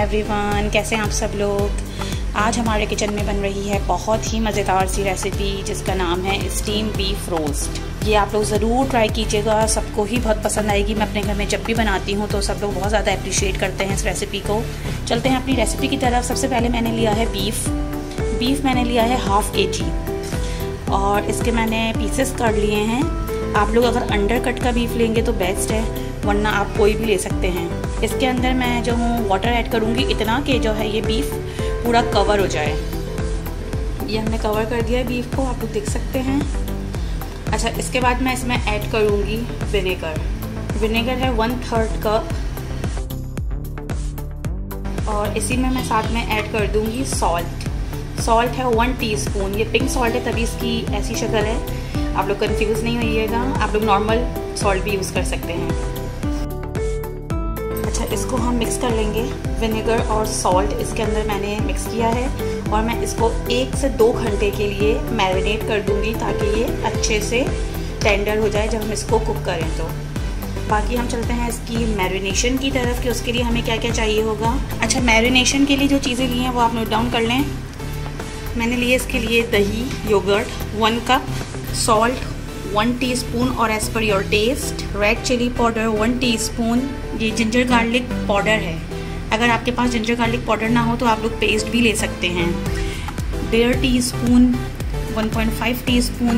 Everyone कैसे हैं आप सब लोग? आज हमारे किचन में बन रही है बहुत ही मज़ेदार सी रेसिपी जिसका नाम है स्टीम बीफ रोस्ट ये आप लोग ज़रूर ट्राई कीजिएगा, सबको ही बहुत पसंद आएगी। मैं अपने घर में जब भी बनाती हूँ तो सब लोग बहुत ज़्यादा अप्रिशिएट करते हैं इस रेसिपी को। चलते हैं अपनी रेसिपी की तरफ़। सबसे पहले मैंने लिया है बीफ बीफ मैंने लिया है हाफ़ के जी और इसके मैंने पीसेस कर लिए हैं। आप लोग अगर अंडर कट का बीफ लेंगे तो बेस्ट है, वरना आप कोई भी ले सकते हैं। इसके अंदर मैं जो हूँ वाटर ऐड करूँगी। इतना कि जो है ये बीफ पूरा कवर हो जाए। ये हमने कवर कर दिया है बीफ को, आप लोग देख सकते हैं। अच्छा इसके बाद मैं इसमें ऐड करूँगी विनेगर विनेगर है वन थर्ड कप और इसी में मैं साथ में ऐड कर दूँगी सॉल्ट सॉल्ट है वन टीस्पून ये पिंक सॉल्ट है, तभी इसकी ऐसी शक्ल है। आप लोग कंफ्यूज नहीं होइएगा। आप लोग नॉर्मल सॉल्ट भी यूज़ कर सकते हैं। इसको हम मिक्स कर लेंगे। विनेगर और सॉल्ट इसके अंदर मैंने मिक्स किया है और मैं इसको एक से दो घंटे के लिए मैरिनेट कर दूँगी ताकि ये अच्छे से टेंडर हो जाए जब हम इसको कुक करें तो। बाकी हम चलते हैं इसकी मैरिनेशन की तरफ़ कि उसके लिए हमें क्या क्या चाहिए होगा। अच्छा मैरिनेशन के लिए जो चीज़ें ली हैं वो आप नोट डाउन कर लें। मैंने लिए इसके लिए दही yoghurt one cup salt one teaspoon और as per your taste red chilli powder one teaspoon ये जिंजर गार्लिक पाउडर है। अगर आपके पास जिंजर गार्लिक पाउडर ना हो तो आप लोग पेस्ट भी ले सकते हैं। डेढ़ teaspoon one point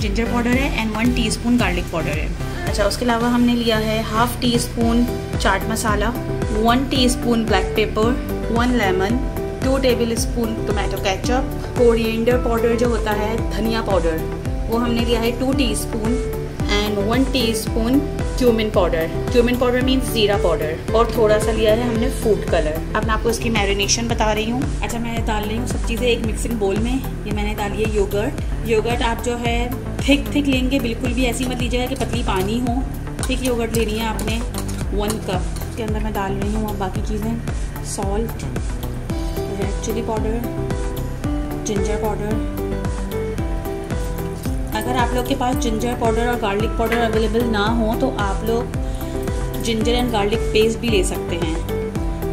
ginger powder है and one tea garlic powder है। अच्छा उसके अलावा हमने लिया है half teaspoon chaat masala one tea black pepper one lemon two tablespoon tomato ketchup coriander powder जो होता है, धनिया पाउडर वो हमने लिया है two teaspoon and one teaspoon cumin powder cumin powder means ज़ीरा पाउडर और थोड़ा सा लिया है हमने फ़ूड कलर अब मैं आपको इसकी मैरिनेशन बता रही हूँ। अच्छा मैं डाल रही हूँ सब चीज़ें एक मिक्सिंग बोल में। ये मैंने डाली है योगर्ट योगर्ट आप जो है थिक थिक लेंगे, बिल्कुल भी ऐसी मत लीजिएगा कि पतली पानी हो। थिक योगर्ट लेनी है आपने वन कप के अंदर मैं डाल रही हूँ और बाकी चीज़ें. Salt red chilli powder ginger powder अगर आप लोग के पास जिंजर पाउडर और गार्लिक पाउडर अवेलेबल ना हो तो आप लोग जिंजर एंड गार्लिक पेस्ट भी ले सकते हैं।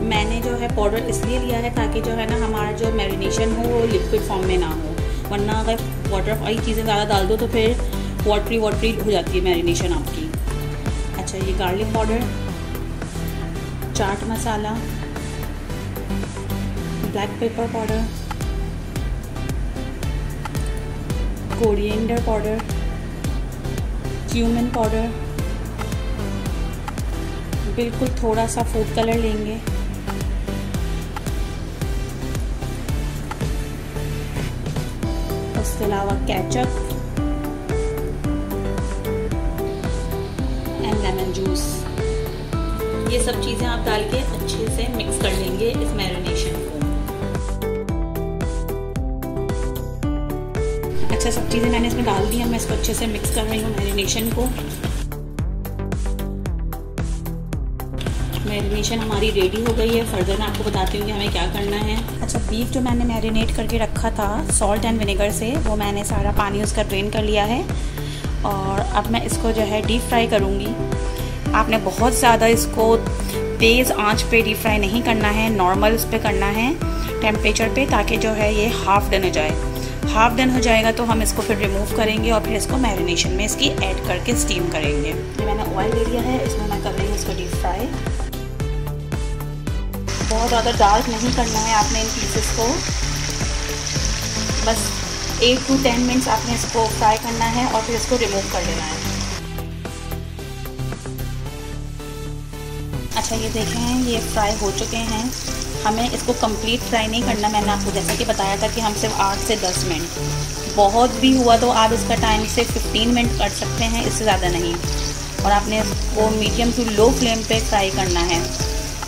मैंने जो है पाउडर इसलिए लिया है ताकि जो है ना हमारा जो मैरिनेशन हो, वो लिक्विड फॉर्म में ना हो। वरना अगर वाटर वाली चीज़ें ज़्यादा डाल दो तो फिर वाटरी वाटरी हो जाती है मैरिनेशन आपकी। अच्छा ये garlic powder chaat masala black pepper powder coriander powder cumin powder बिल्कुल थोड़ा सा फ़ूड कलर लेंगे। उसके अलावा केचप एंड लेमन जूस ये सब चीज़ें आप डाल के अच्छे से मिक्स कर लेंगे इस मैरिनेशन अच्छा सब चीज़ें मैंने इसमें डाल दी हैं मैं इसको अच्छे से मिक्स कर रही हूँ मैरिनेशन को। मैरिनेशन हमारी रेडी हो गई है। फर्दर मैं आपको बताती हूँ कि हमें क्या करना है। अच्छा बीफ जो मैंने मैरिनेट करके रखा था सॉल्ट एंड विनेगर से, वो मैंने सारा पानी उसका ड्रेन कर लिया है। और अब मैं इसको जो है डीप फ्राई करूँगी। आपने बहुत ज़्यादा इसको तेज़ आँच पे डीप फ्राई नहीं करना है नॉर्मल उस पर करना है टेम्परेचर पे, ताकि जो है ये हाफ़ डन हो जाए। हाफ़ डन हो जाएगा तो हम इसको फिर रिमूव करेंगे और फिर इसको मैरिनेशन में इसकी ऐड करके स्टीम करेंगे। मैंने ऑयल ले लिया है, इसमें मैं कर रही हूँ इसको डीप फ्राई बहुत ज़्यादा डार्क नहीं करना है आपने इन पीसेस को। बस एट टू टेन मिनट्स आपने इसको फ्राई करना है और फिर इसको रिमूव कर लेना है। अच्छा ये देखें, ये फ्राई हो चुके हैं। हमें इसको कंप्लीट फ्राई नहीं करना, मैंने आपको जैसा कि बताया था कि हम सिर्फ़ आठ से दस मिनट। बहुत भी हुआ तो आप इसका टाइम से फिफ्टीन मिनट कर सकते हैं, इससे ज़्यादा नहीं। और आपने इसको मीडियम टू लो फ्लेम पे फ्राई करना है।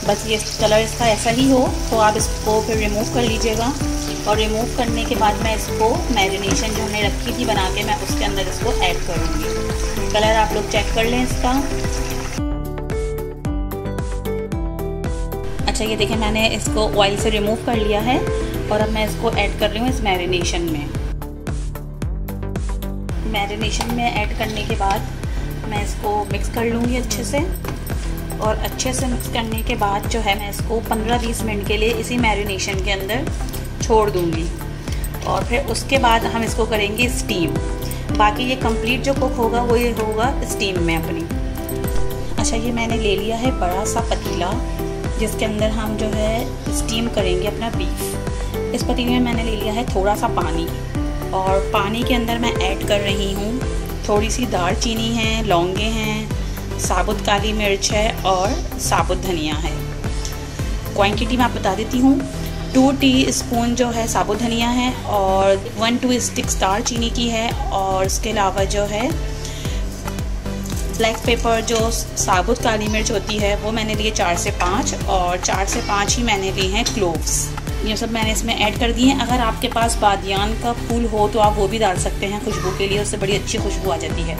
बस ये कलर इसका ऐसा ही हो तो आप इसको फिर रिमूव कर लीजिएगा। और रिमूव करने के बाद मैं इसको मैरिनेशन जो हमने रखी थी बना के, मैं उसके अंदर इसको ऐड करूँगी। कलर आप लोग चेक कर लें इसका। अच्छा ये देखिए, मैंने इसको ऑयल से रिमूव कर लिया है और अब मैं इसको ऐड कर रही हूँ इस मैरिनेशन में। मैरिनेशन में ऐड करने के बाद मैं इसको मिक्स कर लूँगी अच्छे से और अच्छे से मिक्स करने के बाद जो है, मैं इसको 15-20 मिनट के लिए इसी मैरिनेशन के अंदर छोड़ दूँगी। और फिर उसके बाद हम इसको करेंगे स्टीम बाकी ये कंप्लीट जो कुक होगा, वो ये होगा स्टीम में अपनी। अच्छा ये मैंने ले लिया है बड़ा सा पतीला। जिसके अंदर हम जो है स्टीम करेंगे अपना बीफ इस पतीले में मैंने ले लिया है थोड़ा सा पानी और पानी के अंदर मैं ऐड कर रही हूँ थोड़ी सी दाल चीनी है, लौंगे हैं, साबुत काली मिर्च है और साबुत धनिया है। क्वांटिटी मैं आप बता देती हूँ टू टी स्पून जो है साबुत धनिया है और वन टू स्टिक्स दाल चीनी की है और इसके अलावा जो है ब्लैक पेपर जो साबुत काली मिर्च होती है, वो मैंने लिए चार से पाँच और चार से पाँच ही मैंने लिए हैं क्लोव्स ये सब मैंने इसमें ऐड कर दिए हैं। अगर आपके पास बादियान का फूल हो तो आप वो भी डाल सकते हैं खुशबू के लिए, उससे बड़ी अच्छी खुशबू आ जाती है।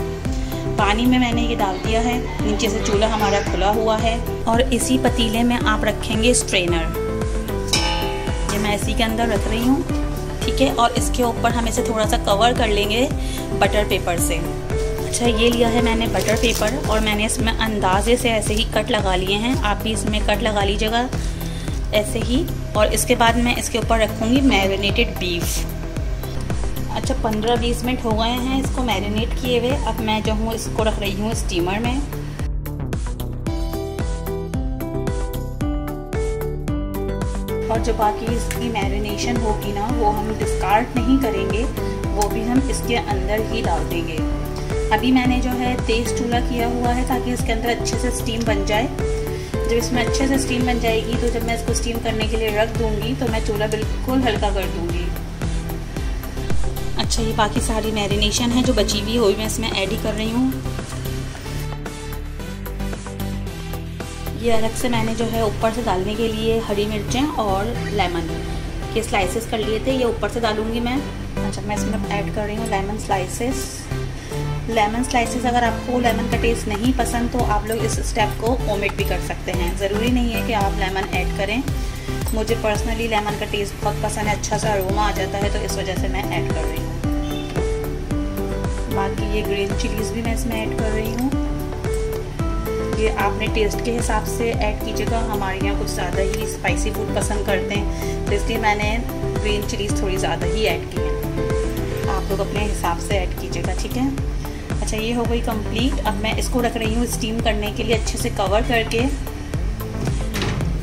पानी में मैंने ये डाल दिया है। नीचे से चूल्हा हमारा खुला हुआ है और इसी पतीले में आप रखेंगे स्ट्रेनर ये मैं इसी के अंदर रख रही हूँ, ठीक है? और इसके ऊपर हम इसे थोड़ा सा कवर कर लेंगे बटर पेपर से। अच्छा ये लिया है मैंने बटर पेपर और मैंने इसमें अंदाजे से ऐसे ही कट लगा लिए हैं। आप भी इसमें कट लगा लीजिएगा ऐसे ही। और इसके बाद मैं इसके ऊपर रखूँगी मैरिनेटेड बीफ अच्छा पंद्रह बीस मिनट हो गए हैं इसको मैरिनेट किए हुए। अब मैं जो हूँ, इसको रख रही हूँ स्टीमर में। और जो बाकी इसकी मैरिनेशन होगी ना, वो हम डिस्कार्ड नहीं करेंगे। वो भी हम इसके अंदर ही डाल देंगे। अभी मैंने जो है तेज़ चूल्हा किया हुआ है ताकि इसके अंदर अच्छे से स्टीम बन जाए। जब इसमें अच्छे से स्टीम बन जाएगी तो जब मैं इसको स्टीम करने के लिए रख दूँगी तो मैं चूल्हा बिल्कुल हल्का कर दूँगी। अच्छा ये बाकी सारी मैरिनेशन है जो बची हुई हुई मैं इसमें ऐड ही कर रही हूँ। ये अलग से मैंने जो है ऊपर से डालने के लिए हरी मिर्चें और लेमन के स्लाइसेस कर लिए थे। ये ऊपर से डालूँगी मैं। अच्छा मैं इसमें ऐड कर रही हूँ लेमन स्लाइसेस लेमन स्लाइसेस अगर आपको लेमन का टेस्ट नहीं पसंद तो आप लोग इस स्टेप को ओमिट भी कर सकते हैं। ज़रूरी नहीं है कि आप लेमन ऐड करें। मुझे पर्सनली लेमन का टेस्ट बहुत पसंद है अच्छा सा अरोमा आ जाता है तो इस वजह से मैं ऐड कर रही हूँ। बाकी ये ग्रीन चिलीज़ भी मैं इसमें ऐड कर रही हूँ। ये आपने टेस्ट के हिसाब से ऐड कीजिएगा। हमारे यहाँ कुछ ज़्यादा ही स्पाइसी फ़ूड पसंद करते हैं तो इसलिए मैंने ग्रीन चिलीज़ थोड़ी ज़्यादा ही ऐड की है। आप लोग अपने हिसाब से ऐड कीजिएगा, ठीक है? अच्छा ये हो गई कंप्लीट अब मैं इसको रख रही हूँ स्टीम करने के लिए अच्छे से कवर करके।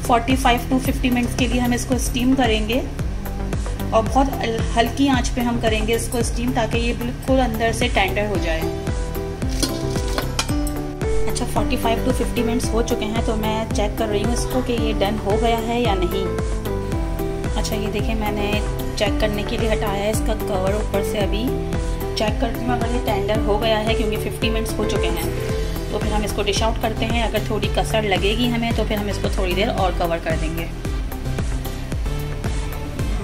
45 टू 50 मिनट्स के लिए हम इसको स्टीम करेंगे। और बहुत हल्की आँच पे हम करेंगे इसको स्टीम ताकि ये बिल्कुल अंदर से टेंडर हो जाए। अच्छा 45 टू 50 मिनट्स हो चुके हैं तो मैं चेक कर रही हूँ इसको कि ये डन हो गया है या नहीं। अच्छा ये देखिए, मैंने चेक करने के लिए हटाया है इसका कवर ऊपर से अभी। चेक करती हूँ, अगर ये टेंडर हो गया है, क्योंकि 50 मिनट्स हो चुके हैं तो फिर हम इसको डिश आउट करते हैं। अगर थोड़ी कसर लगेगी हमें तो फिर हम इसको थोड़ी देर और कवर कर देंगे।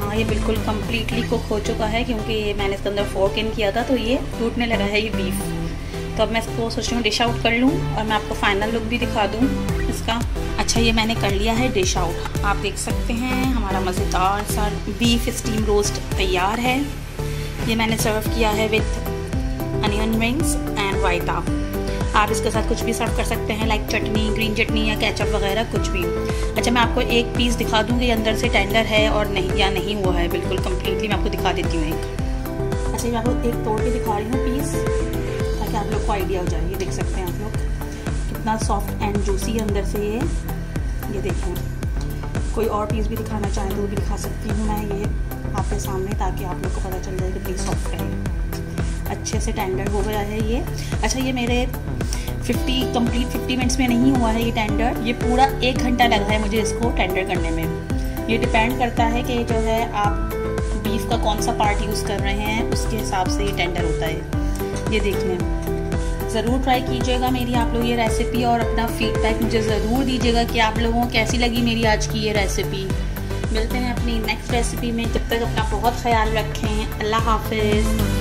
हाँ ये बिल्कुल कम्प्लीटली कुक हो चुका है, क्योंकि ये मैंने इसके अंदर फोर्क इन किया था तो ये टूटने लगा है, ये बीफ तो अब मैं इसको सोच रही हूँ डिश आउट कर लूँ, और मैं आपको फाइनल लुक भी दिखा दूँ इसका। अच्छा ये मैंने कर लिया है डिश आउट आप देख सकते हैं, हमारा मज़ेदार सा बीफ स्टीम रोस्ट तैयार है। ये मैंने सर्व किया है विथ अनियन रिंग्स एंड वाइटा आप इसके साथ कुछ भी सर्व कर सकते हैं लाइक चटनी ग्रीन चटनी या केचप वगैरह, कुछ भी। अच्छा मैं आपको एक पीस दिखा दूँगी अंदर से टेंडर है और नहीं, या नहीं हुआ है, बिल्कुल कम्प्लीटली मैं आपको दिखा देती हूँ एक। अच्छा मैं आपको एक तोड़ के दिखा रही हूँ पीस ताकि आप लोग को आइडिया हो जाए। ये देख सकते हैं आप लोग, कितना सॉफ्ट एंड जूसी है अंदर से ये। ये देखें, कोई और पीस भी दिखाना चाहें तो भी दिखा सकती हूँ मैं, ये। आपके सामने ताकि आप लोग को पता चल जाए कितनी सॉफ्ट है। अच्छे से टेंडर हो गया है ये। अच्छा ये मेरे 50 कंप्लीट 50 मिनट्स में नहीं हुआ है ये टेंडर ये पूरा एक घंटा लगा है मुझे इसको टेंडर करने में। ये डिपेंड करता है कि जो है आप बीफ का कौन सा पार्ट यूज़ कर रहे हैं, उसके हिसाब से ये टेंडर होता है। ये देख लें ज़रूर ट्राई कीजिएगा मेरी आप लोग ये रेसिपी और अपना फीडबैक मुझे ज़रूर दीजिएगा कि आप लोगों को कैसी लगी मेरी आज की ये रेसिपी मिलते हैं अपनी नेक्स्ट रेसिपी में। जब तक अपना बहुत ख्याल रखें। अल्लाह हाफिज़।